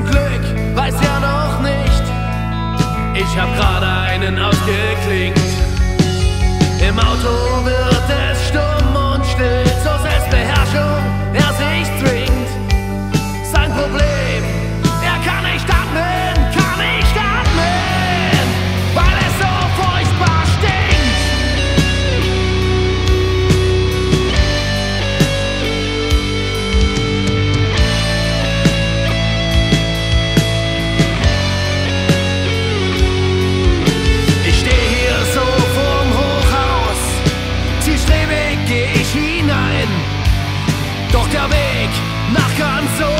zum Glück weiß ja noch nicht. Ich hab gerade einen ausgeklinkt. Im Auto wird Doch der Weg nach ganz oben